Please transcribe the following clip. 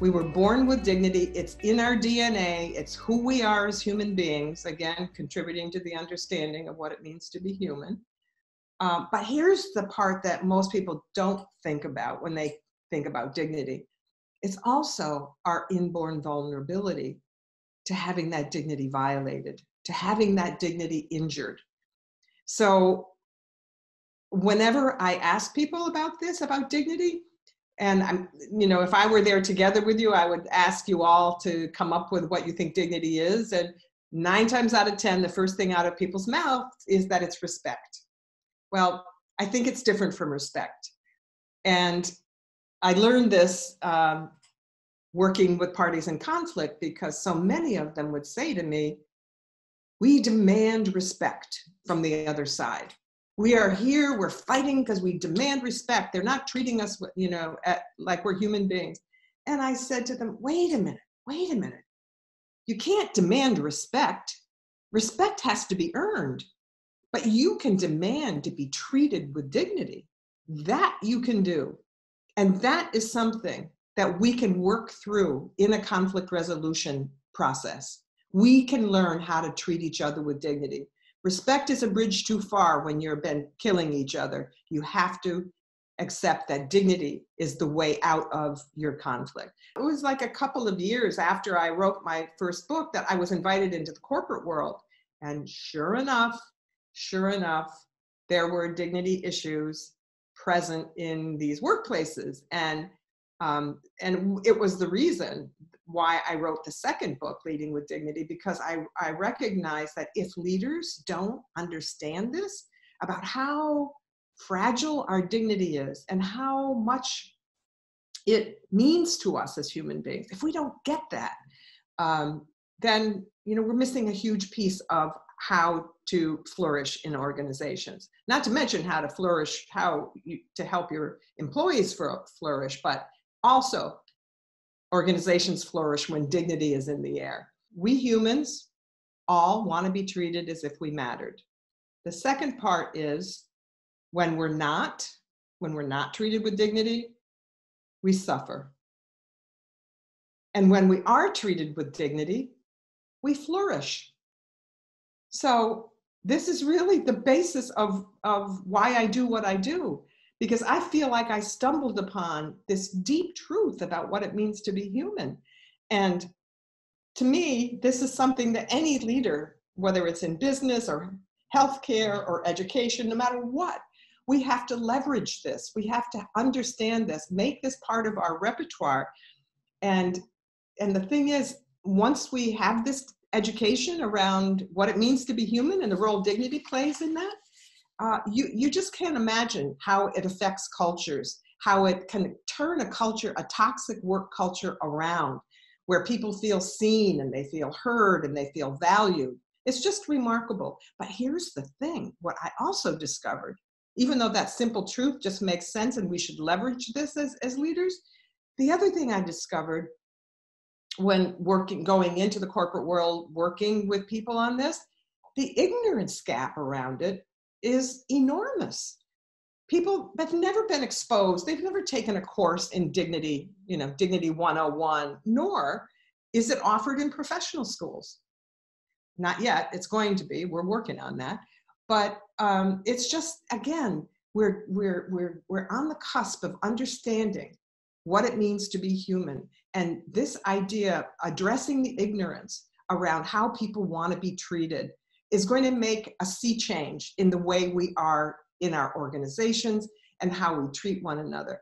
We were born with dignity. It's in our DNA. It's who we are as human beings, again, contributing to the understanding of what it means to be human. Um, but here's the part that most people don't think about when they think about dignity it's also our inborn vulnerability to having that dignity violated, to having that dignity injured. So, whenever I ask people about this, about dignity, and I'm, you know, if I were there together with you, I would ask you all to come up with what you think dignity is. And nine times out of 10, the first thing out of people's mouths is that it's respect. Well, I think it's different from respect. And I learned this um, working with parties in conflict because so many of them would say to me, We demand respect from the other side we are here we're fighting because we demand respect. They're not treating us you know at, like we're human beings. And i said to them wait a minute wait a minute. You can't demand respect. Respect has to be earned. But you can demand to be treated with dignity. That you can do. And that is something that we can work through in a conflict resolution process. We can learn how to treat each other with dignity Respect is a bridge too far when you've been killing each other. You have to accept that dignity is the way out of your conflict. It was like a couple of years after I wrote my first book that I was invited into the corporate world. And sure enough, sure enough, there were dignity issues present in these workplaces. And um, and it was the reason why I wrote the second book, Leading with Dignity, because I, I recognize that if leaders don't understand this about how fragile our dignity is and how much it means to us as human beings, if we don't get that, um, then you know we're missing a huge piece of how to flourish in organizations. Not to mention how to flourish, how you, to help your employees flourish, but also organizations flourish when dignity is in the air. We humans all want to be treated as if we mattered. The second part is when we're not, when we're not treated with dignity, we suffer. And when we are treated with dignity, we flourish. So, this is really the basis of, of why I do what I do because I feel like I stumbled upon this deep truth about what it means to be human. And to me, this is something that any leader, whether it's in business or healthcare or education, no matter what, we have to leverage this. We have to understand this, make this part of our repertoire. And and the thing is, once we have this education around what it means to be human and the role dignity plays in that, uh, you, you just can't imagine how it affects cultures, how it can turn a culture, a toxic work culture around where people feel seen and they feel heard and they feel valued. It's just remarkable. But here's the thing what I also discovered, even though that simple truth just makes sense and we should leverage this as, as leaders, the other thing I discovered when working, going into the corporate world, working with people on this, the ignorance gap around it is enormous. People have never been exposed, they've never taken a course in dignity, you know, Dignity 101, nor is it offered in professional schools. Not yet, it's going to be, we're working on that. But um, it's just, again, we're, we're, we're, we're on the cusp of understanding what it means to be human. And this idea, addressing the ignorance around how people want to be treated is going to make a sea change in the way we are in our organizations and how we treat one another.